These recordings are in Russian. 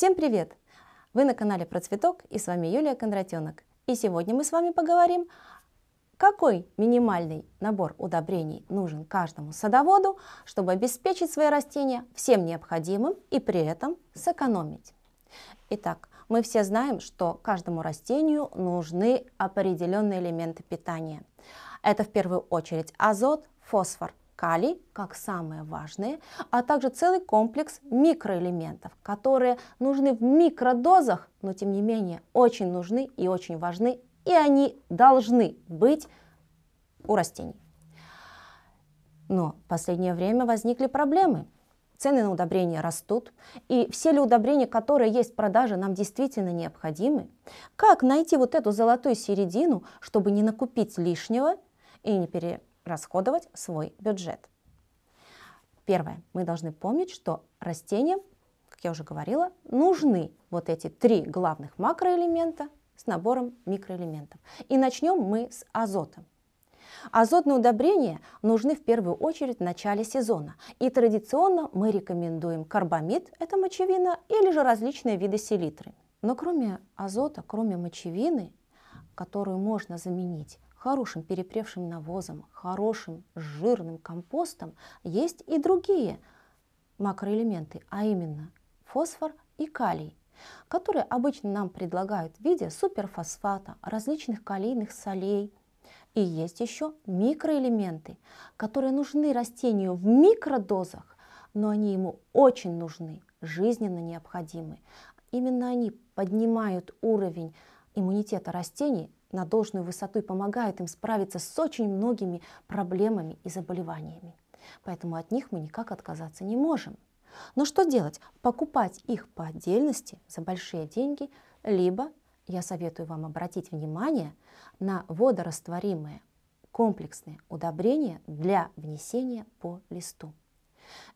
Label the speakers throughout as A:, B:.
A: Всем привет! Вы на канале Про Цветок и с вами Юлия Кондратенок. И сегодня мы с вами поговорим, какой минимальный набор удобрений нужен каждому садоводу, чтобы обеспечить свои растения всем необходимым и при этом сэкономить. Итак, мы все знаем, что каждому растению нужны определенные элементы питания. Это в первую очередь азот, фосфор, калий как самые важные, а также целый комплекс микроэлементов, которые нужны в микродозах, но тем не менее очень нужны и очень важны, и они должны быть у растений. Но в последнее время возникли проблемы. Цены на удобрения растут, и все ли удобрения, которые есть в продаже, нам действительно необходимы? Как найти вот эту золотую середину, чтобы не накупить лишнего и не пере расходовать свой бюджет. Первое. Мы должны помнить, что растениям, как я уже говорила, нужны вот эти три главных макроэлемента с набором микроэлементов. И начнем мы с азота. Азотные удобрения нужны в первую очередь в начале сезона. И традиционно мы рекомендуем карбамид, это мочевина, или же различные виды селитры. Но кроме азота, кроме мочевины, которую можно заменить хорошим перепревшим навозом, хорошим жирным компостом есть и другие макроэлементы, а именно фосфор и калий, которые обычно нам предлагают в виде суперфосфата, различных калийных солей. И есть еще микроэлементы, которые нужны растению в микродозах, но они ему очень нужны, жизненно необходимы. Именно они поднимают уровень иммунитета растений на должную высоту и помогает им справиться с очень многими проблемами и заболеваниями. Поэтому от них мы никак отказаться не можем. Но что делать? Покупать их по отдельности за большие деньги, либо я советую вам обратить внимание на водорастворимые комплексные удобрения для внесения по листу.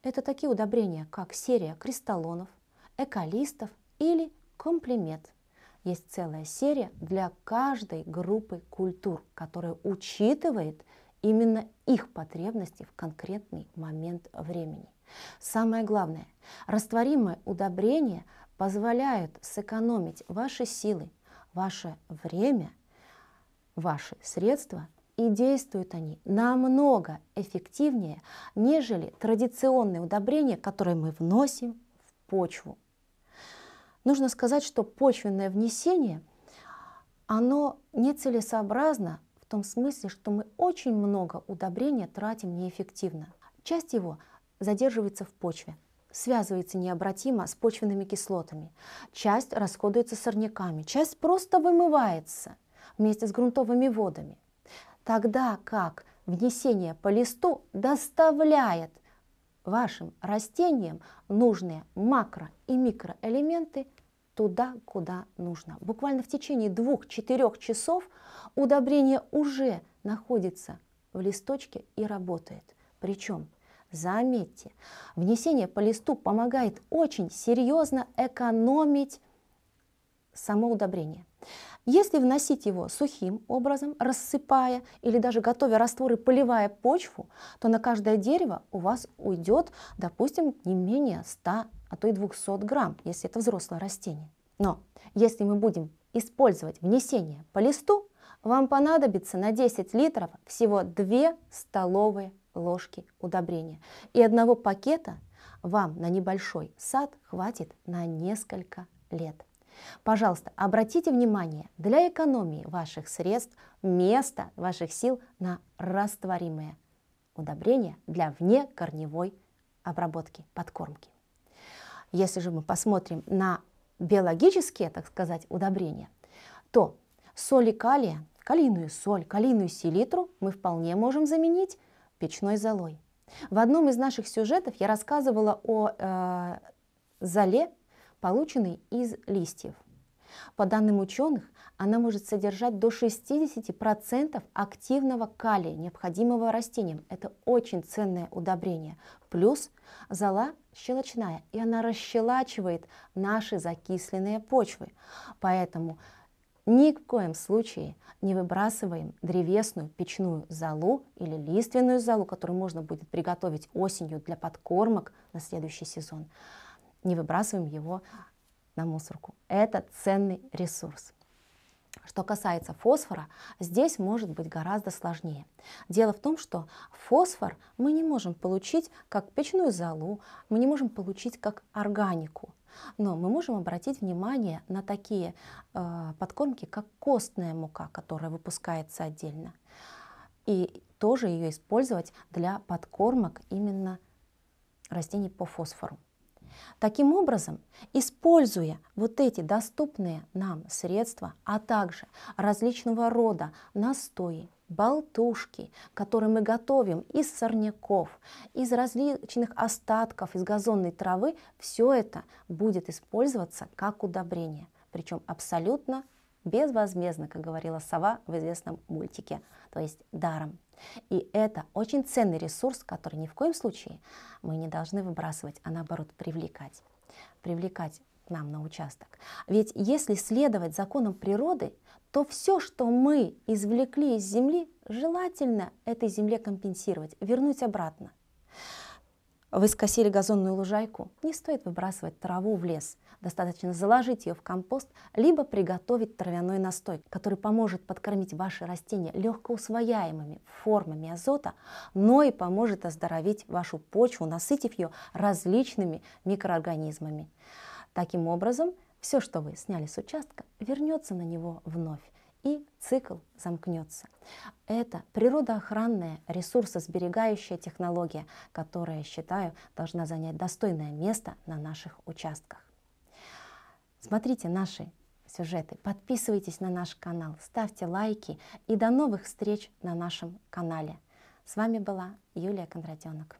A: Это такие удобрения, как серия кристаллонов, эколистов или комплимент есть целая серия для каждой группы культур, которая учитывает именно их потребности в конкретный момент времени. Самое главное, растворимые удобрения позволяют сэкономить ваши силы, ваше время, ваши средства, и действуют они намного эффективнее, нежели традиционные удобрения, которые мы вносим в почву Нужно сказать, что почвенное внесение, оно нецелесообразно в том смысле, что мы очень много удобрения тратим неэффективно. Часть его задерживается в почве, связывается необратимо с почвенными кислотами. Часть расходуется сорняками, часть просто вымывается вместе с грунтовыми водами. Тогда как внесение по листу доставляет вашим растениям нужные макро- и микроэлементы туда, куда нужно. Буквально в течение двух-четырех часов удобрение уже находится в листочке и работает. Причем, заметьте, внесение по листу помогает очень серьезно экономить само удобрение. Если вносить его сухим образом, рассыпая или даже готовя раствор и поливая почву, то на каждое дерево у вас уйдет, допустим, не менее 100, а то и 200 грамм, если это взрослое растение. Но если мы будем использовать внесение по листу, вам понадобится на 10 литров всего 2 столовые ложки удобрения. И одного пакета вам на небольшой сад хватит на несколько лет. Пожалуйста, обратите внимание, для экономии ваших средств, места, ваших сил на растворимые удобрения для внекорневой обработки, подкормки. Если же мы посмотрим на биологические, так сказать, удобрения, то соли калия, калийную соль, калийную селитру мы вполне можем заменить печной золой. В одном из наших сюжетов я рассказывала о э, золе, полученный из листьев. По данным ученых, она может содержать до 60% активного калия, необходимого растениям. Это очень ценное удобрение. Плюс зола щелочная, и она расщелачивает наши закисленные почвы. Поэтому ни в коем случае не выбрасываем древесную печную золу или лиственную золу, которую можно будет приготовить осенью для подкормок на следующий сезон не выбрасываем его на мусорку. Это ценный ресурс. Что касается фосфора, здесь может быть гораздо сложнее. Дело в том, что фосфор мы не можем получить как печную золу, мы не можем получить как органику. Но мы можем обратить внимание на такие э, подкормки, как костная мука, которая выпускается отдельно. И тоже ее использовать для подкормок именно растений по фосфору. Таким образом, используя вот эти доступные нам средства, а также различного рода настои, болтушки, которые мы готовим из сорняков, из различных остатков, из газонной травы, все это будет использоваться как удобрение. Причем абсолютно безвозмездно, как говорила сова в известном мультике, то есть даром. И это очень ценный ресурс, который ни в коем случае мы не должны выбрасывать, а наоборот привлекать. Привлекать нам на участок. Ведь если следовать законам природы, то все, что мы извлекли из земли, желательно этой земле компенсировать, вернуть обратно. Вы скосили газонную лужайку, не стоит выбрасывать траву в лес. Достаточно заложить ее в компост, либо приготовить травяной настой, который поможет подкормить ваши растения легкоусвояемыми формами азота, но и поможет оздоровить вашу почву, насытив ее различными микроорганизмами. Таким образом, все, что вы сняли с участка, вернется на него вновь и цикл замкнется. Это природоохранная, ресурсосберегающая технология, которая, считаю, должна занять достойное место на наших участках. Смотрите наши сюжеты, подписывайтесь на наш канал, ставьте лайки и до новых встреч на нашем канале. С вами была Юлия Кондратенок.